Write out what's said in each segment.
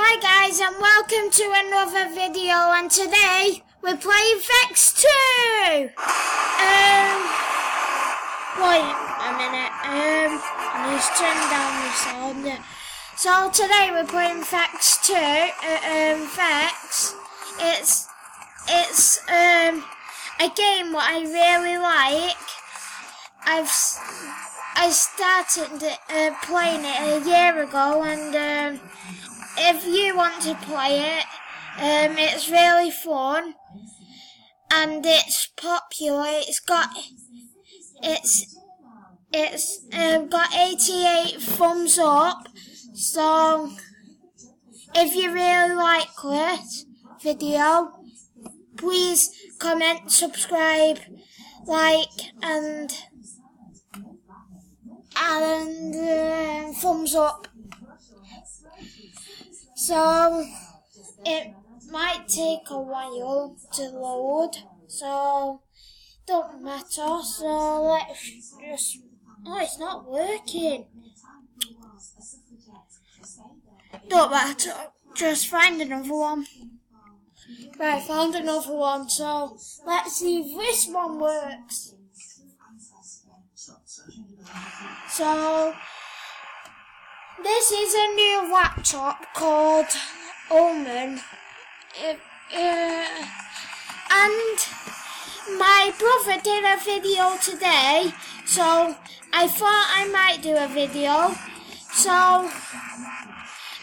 Hi guys and welcome to another video and today we're playing Vex 2! Um, wait a minute, um, I need turn down the sound. So today we're playing Vex 2, uh, um, Vex, it's, it's, um, a game what I really like. I've, I started uh, playing it a year ago and, um, if you want to play it, um, it's really fun and it's popular. It's got it's it's um, got 88 thumbs up. So if you really like this video, please comment, subscribe, like, and and uh, thumbs up. So it might take a while to load, so don't matter. So let's just. Oh, it's not working. Don't matter. Just find another one. Right, found another one. So let's see if this one works. So this is a new laptop called Omen. Uh, uh, and my brother did a video today, so I thought I might do a video. So,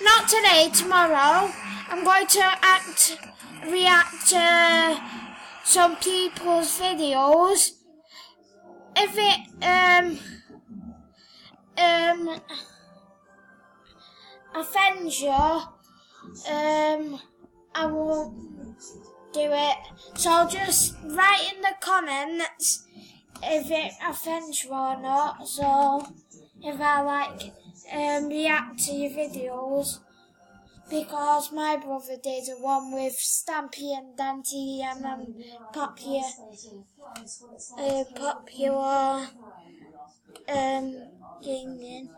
not today, tomorrow, I'm going to act, react to some people's videos. If it, um, um, offends you, um, I won't do it. So just write in the comments if it offends you or not. So if I like um, react to your videos. Because my brother did one with Stampy and Dante and um, popular, uh, popular um, gaming.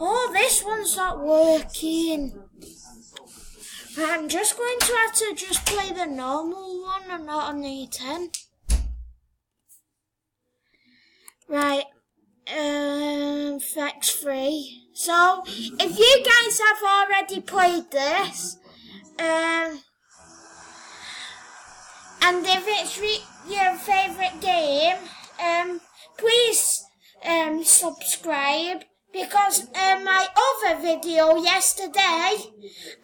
Oh, this one's not working. I'm just going to have to just play the normal one and not on the 10. Right. Um, 3. So, if you guys have already played this, um, and if it's your favourite game, um, please um, subscribe because in my other video yesterday,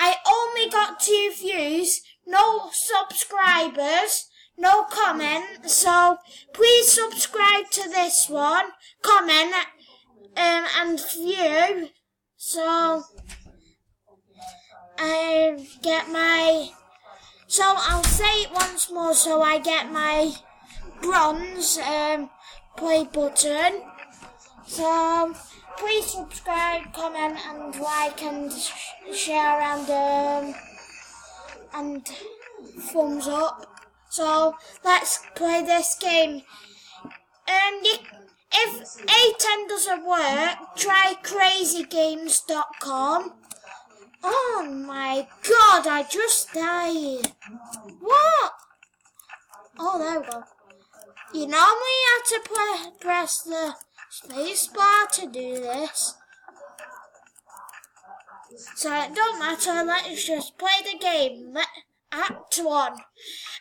I only got two views, no subscribers, no comments. So please subscribe to this one, comment, um, and view. So I get my. So I'll say it once more. So I get my bronze um, play button. So please subscribe, comment, and like, and share, and um, and thumbs up. So let's play this game. Um, you, if A10 doesn't work, try crazygames.com. Oh my god, I just died. What? Oh, there we go. You normally have to play, press the spacebar to do this. So it don't matter, let's just play the game. Act 1.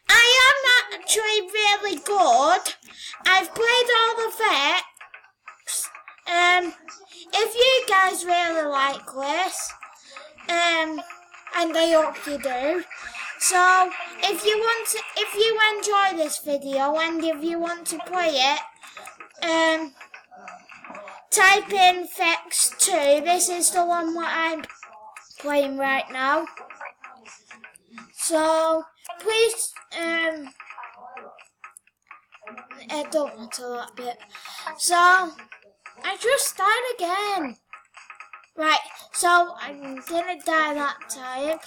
I am actually really good. I've played all the Vex. Um, if you guys really like this, um, and I hope you do, so if you want to, if you enjoy this video and if you want to play it, um, type in Vex 2. This is the one what I'm playing right now. So, please, um, it don't want matter that bit. So, I just died again. Right, so I didn't die that time.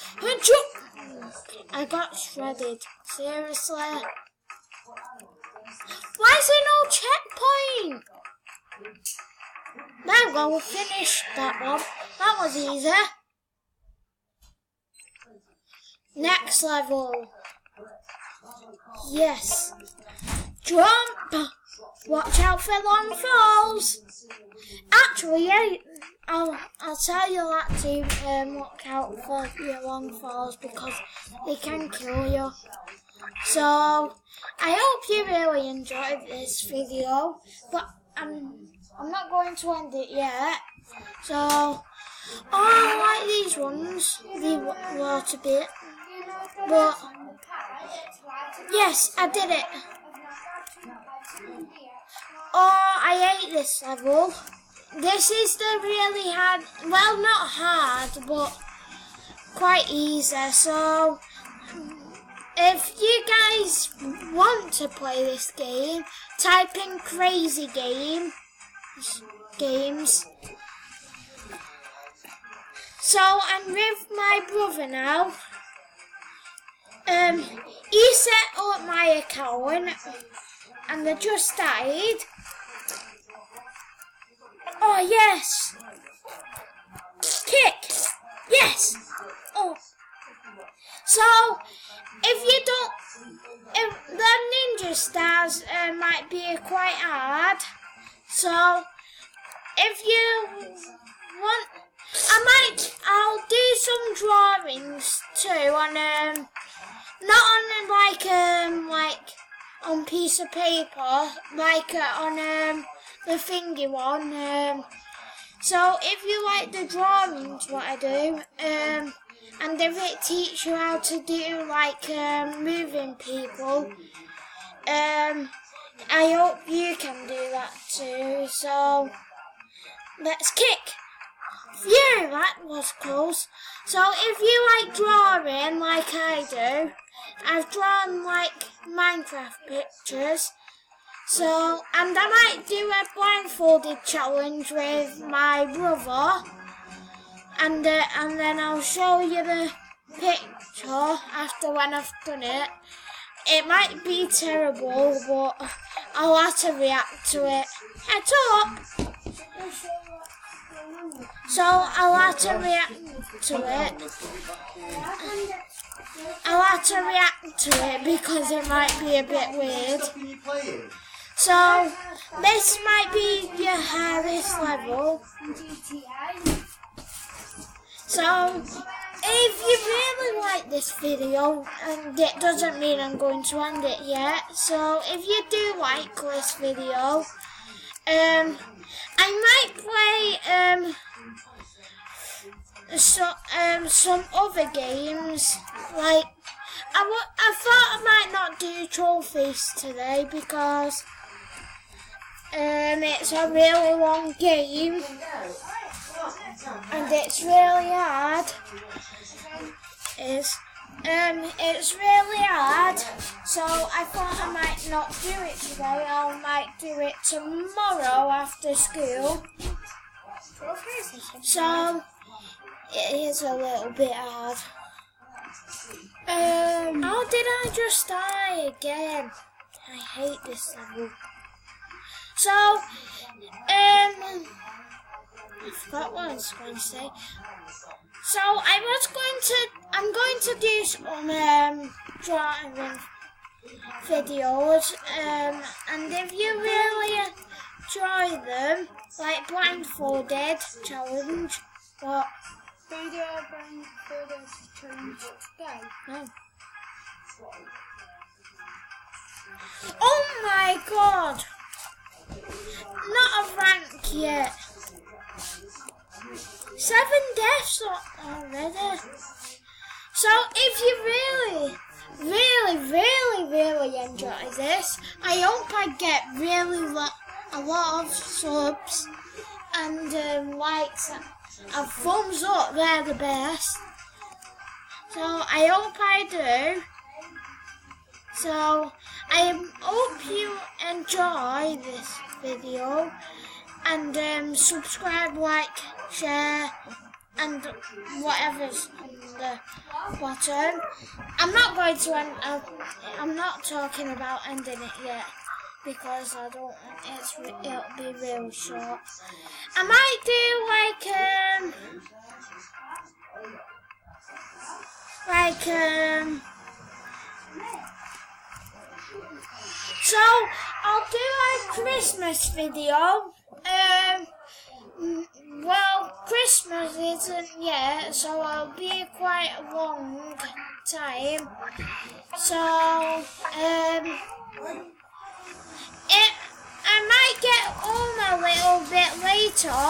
I got shredded. Seriously. Why is there no checkpoint? We go, we finished that one. That was easy. Next level. Yes. Jump. Watch out for long falls. Actually, I'll, I'll tell you that to um, look out for your long falls because they can kill you. So, I hope you really enjoyed this video, but I'm, I'm not going to end it yet. So, I like these ones, the water bit, but yes, I did it. Oh, I hate this level. This is the really hard, well not hard, but quite easy. So, if you guys want to play this game, type in crazy game games. So I'm with my brother now. Um, he set up my account and they just died. Oh yes! Kick! Yes! Oh. So, if you don't, if the ninja stars uh, might be quite hard. So, if you want, I might, I'll do some drawings too on um, not on like um like on piece of paper, like uh, on um the thingy one. Um, so if you like the drawings, what I do, um, and if it teach you how to do like um, moving people, um, I hope you can do that too. So let's kick. Yeah, that was close. So if you like drawing like I do, I've drawn like Minecraft pictures. So, and I might do a blindfolded challenge with my brother. And, uh, and then I'll show you the picture after when I've done it. It might be terrible, but I'll have to react to it. Head up! So I'll have to react to it. I'll have to react to it because it might be a bit weird. So, this might be your hardest level. So, if you really like this video, and it doesn't mean I'm going to end it yet, so if you do like this video, um, I might play um, so, um, some other games, like, I, I thought I might not do trophies today because um, it's a really long game and it's really hard. It's, um, it's really hard, so I thought I might not do it today. I might do it tomorrow after school. So it is a little bit hard. Um, how did I just die again? I hate this level. So, um, I forgot what I was going to say. So I was going to, I'm going to do some um, drawing videos, um, and if you really enjoy them, like blindfolded challenge, what? Video blindfolded challenge today. No. Oh my god! Not a rank yet. Seven deaths already. So if you really, really, really, really enjoy this, I hope I get really lo- a lot of subs and um, likes and thumbs up. They're the best. So I hope I do. So I hope you enjoy this video and um, subscribe, like, share and whatever's on the bottom. I'm not going to end, I'm not talking about ending it yet because I don't, it's, it'll be real short. I might do like, um, like um. So I'll do a Christmas video. Um. Well, Christmas isn't yet, so I'll be quite a long time. So um. It, I might get home a little bit later.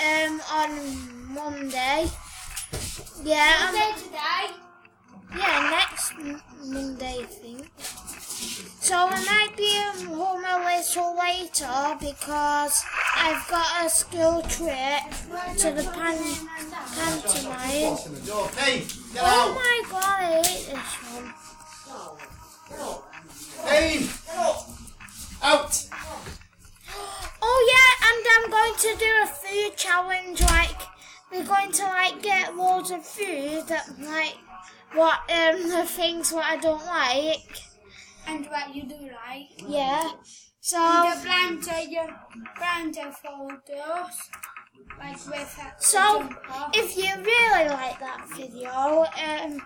Um. On Monday. Yeah. um, Monday today. yeah, next M- Monday, I think. So I might be home a little later because I've got a school trip to the pan- pantomime. Hey, get Oh my god, What you do right. Yeah. So The blender, your folders. Like with So, if you really like that video, um,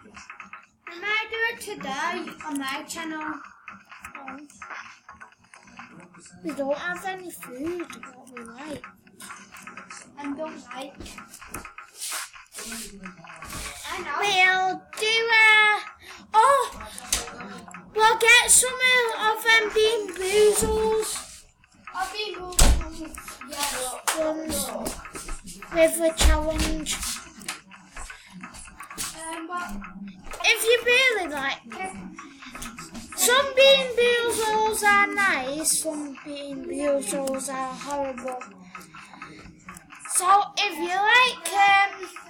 I might do it today on my channel. we don't have any food what we like. And don't like. We'll do a oh, we'll get some of them bean boozles ones with the challenge. If you really like. Some bean boozles are nice, some bean boozles are horrible. So if you like um,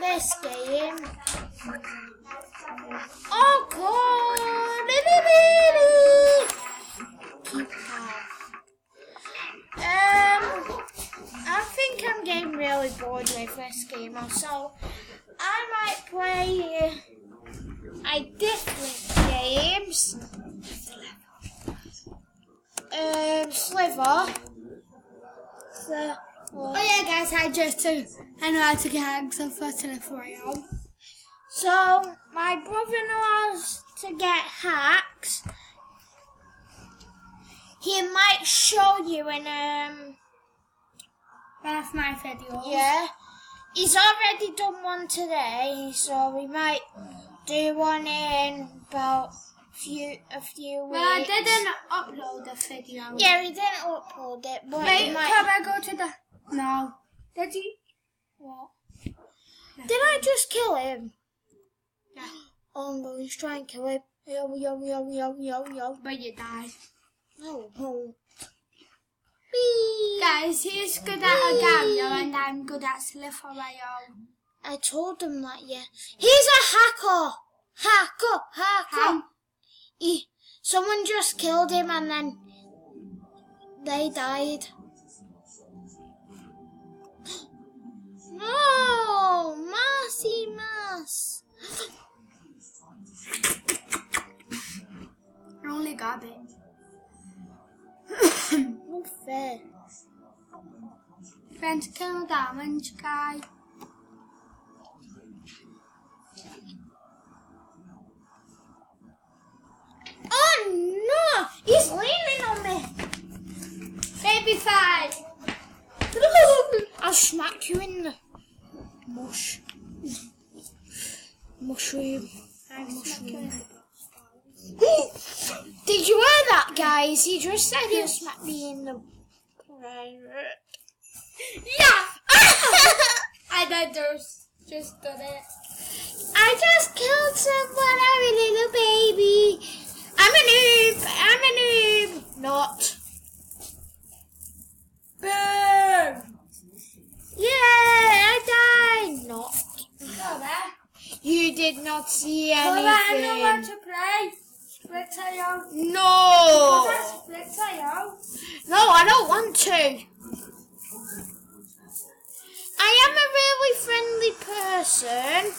this game, oh god, keep calm. Um, I think I'm getting really bored with this game, so I might play uh, a different games. Um, Sliver. So, Oh yeah, guys, I just uh, I know how to get for Royale. so my brother knows to get hacks. He might show you in um One of my videos. yeah. He's already done one today, so we might do one in about few a few weeks. Well, I didn't upload the video. Yeah, he didn't upload it, but Wait, he can. I go to the? No. Did you? What? Did I just kill him? Yeah. Oh, I'm going to kill him. Yo, yo, yo, yo, yo, yo. But you died. No, no. Beep. Guys, he's good at Agario and I'm good at Royale. I told him that, yeah. He's a hacker! Hacker! Hacker! How? He, someone just killed him and then they died. Oh, no! Mercy, mass! I only got it. Not fair. Friends guy. Oh no! He's leaning on me! Baby five. I'll smack you in the mush. Mushroom. Mushroom. Did you hear that, guys? He just said he'll smack me in the private. Yeah. I did just just did it. I just killed someone. I'm a little baby. I'm a noob. I'm a noob. Not. Boom. I died. Not. You did not see Well, I know anything. to play. Split tail. No. That's split tail. No, I don't want to. I am a really friendly person,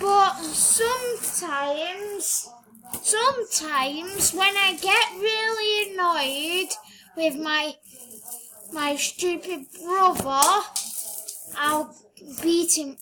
but sometimes, sometimes when I get really annoyed with my my stupid brother, I'll beat him